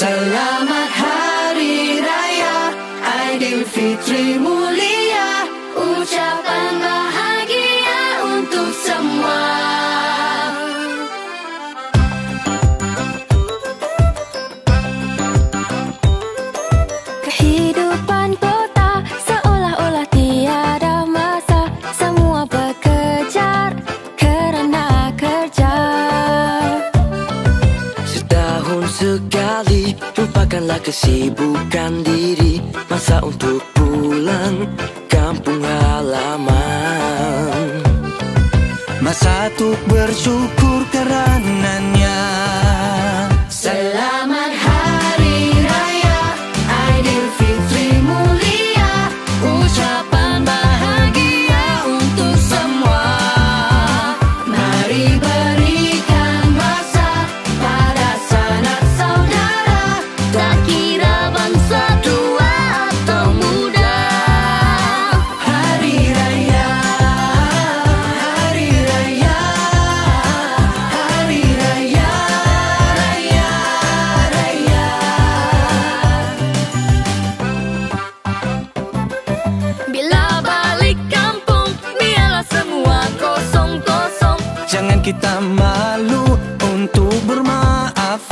Selamat Hari Raya Aidilfitrimu sekali. Lupakanlah kesibukan diri. Masa untuk pulang kampung halaman. Masa untuk bersyukur kerana Jangan kita malu untuk bermaaf.